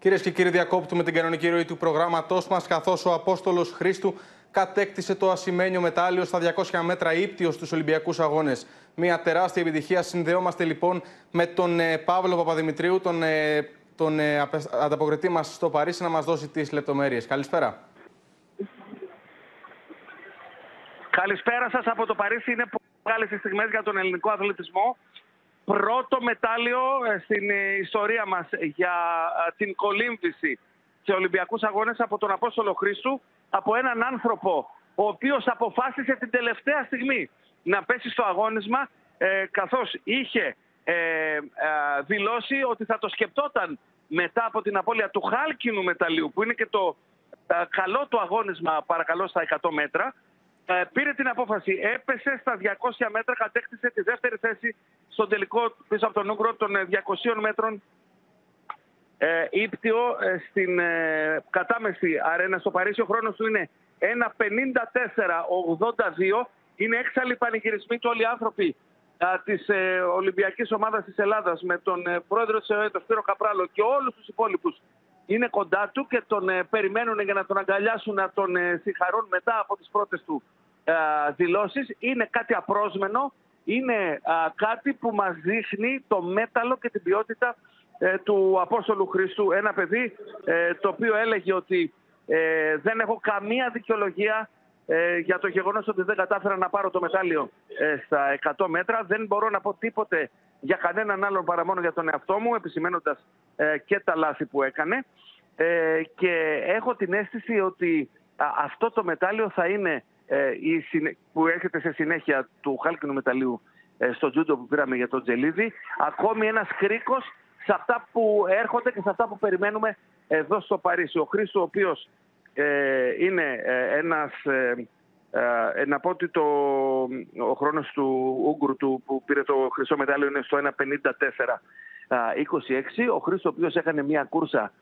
Κυρίες και κύριοι, διακόπτουμε την κανονική ροή του προγράμματός μας, καθώς ο Απόστολος Χρήστου κατέκτησε το ασημένιο μετάλλιο στα 200 μέτρα ύπτιο στους Ολυμπιακούς Αγώνες. Μια τεράστια επιτυχία. Συνδεόμαστε λοιπόν με τον ε, Παύλο Παπαδημητρίου, τον, ε, τον ε, ανταποκριτή μας στο Παρίσι, να μας δώσει τις λεπτομέρειες. Καλησπέρα. Καλησπέρα σας από το Παρίσι. Είναι πολύ μεγάλες στιγμές για τον ελληνικό αθλητισμό πρώτο μετάλλιο ε, στην ε, ιστορία μας για ε, την κολύμβηση σε Ολυμπιακούς Αγώνες από τον Απόστολο Χρήστου, από έναν άνθρωπο ο οποίος αποφάσισε την τελευταία στιγμή να πέσει στο αγώνισμα καθώς είχε δηλώσει ότι θα το σκεπτόταν μετά από την απώλεια του χάλκινου μεταλλίου που είναι και το καλό του αγώνισμα παρακαλώ στα 100 μέτρα. ε, πήρε την απόφαση, έπεσε στα 200 μέτρα, κατέκτησε τη δεύτερη θέση στον τελικό πίσω από τον Ούγκρο των 200 ε, μέτρων ε, ύπτιο ε, στην ε, κατάμεση αρένα στο Παρίσι. Ο χρόνος του είναι 1.54.82. Είναι έξαλλοι πανηγυρισμοί του όλοι οι άνθρωποι α, της ε, Ολυμπιακής Ομάδας της Ελλάδας με τον ε, πρόεδρο της ΕΟΕ, τον Σπύρο Καπράλο και όλους τους υπόλοιπους είναι κοντά του και τον ε, περιμένουν για να τον αγκαλιάσουν, να τον ε, συγχαρούν μετά από τις πρώτες του ε, δηλώσεις. Είναι κάτι απρόσμενο, είναι κάτι που μας δείχνει το μέταλλο και την ποιότητα του Απόστολου Χριστού. Ένα παιδί το οποίο έλεγε ότι δεν έχω καμία δικαιολογία για το γεγονός ότι δεν κατάφερα να πάρω το μετάλλιο στα 100 μέτρα. Δεν μπορώ να πω τίποτε για κανέναν άλλον παρά μόνο για τον εαυτό μου, επισημένοντας και τα λάθη που έκανε. Και έχω την αίσθηση ότι αυτό το μετάλλιο θα είναι ε, που έρχεται σε συνέχεια του χάλκινου μεταλλίου ε, στο τζούντο που πήραμε για τον Τζελίδη, ακόμη ένας κρίκος σε αυτά που έρχονται και σε αυτά που περιμένουμε εδώ στο Παρίσι. Ο Χρήστος, ο οποίος ε, είναι ε, ένας... Ε, ε, να πω ότι το, ο χρόνος του Ούγκρου του, που πήρε το χρυσό μετάλλιο είναι στο 1.54-26. Ο Χρήστος, ο οποίος έκανε μια κούρσα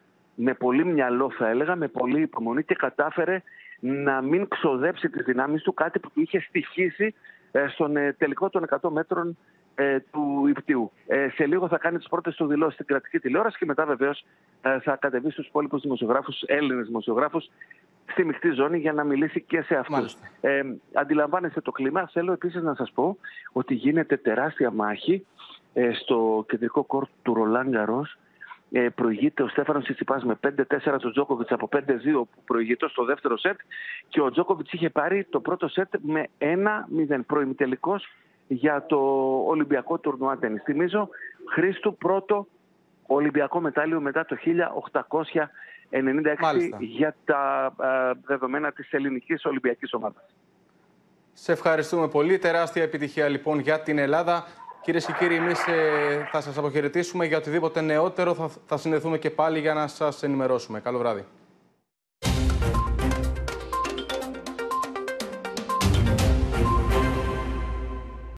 με πολύ μυαλό θα έλεγα, με πολύ υπομονή και κατάφερε να μην ξοδέψει τις δυνάμεις του, κάτι που του είχε στοιχήσει ε, στον ε, τελικό των 100 μέτρων ε, του Ιπτίου. σε λίγο θα κάνει τις πρώτες του δηλώσεις στην κρατική τηλεόραση και μετά βεβαίως θα κατεβεί στους υπόλοιπους δημοσιογράφους, Έλληνες δημοσιογράφους, στη μεικτή ζώνη για να μιλήσει και σε αυτούς. Ε, αντιλαμβάνεστε το κλίμα. Θέλω επίσης να σας πω ότι γίνεται τεράστια μάχη στο κεντρικό κόρτ του Ρολάν Γκαρός ε, προηγείται ο Στέφανος Τσιτσιπάς με 5-4 του Τζόκοβιτς από 5-2 που προηγείται στο δεύτερο σετ και ο Τζόκοβιτς είχε πάρει το πρώτο σετ με 1-0 προημιτελικός για το Ολυμπιακό τουρνουά τένις. Θυμίζω Χρήστου πρώτο Ολυμπιακό μετάλλιο μετά το 1896 για τα ε, δεδομένα της ελληνικής Ολυμπιακής ομάδας. Σε ευχαριστούμε πολύ. Τεράστια επιτυχία λοιπόν για την Ελλάδα. Κυρίες και κύριοι, εμείς ε, θα σας αποχαιρετήσουμε για οτιδήποτε νεότερο. Θα, θα συνδεθούμε και πάλι για να σας ενημερώσουμε. Καλό βράδυ.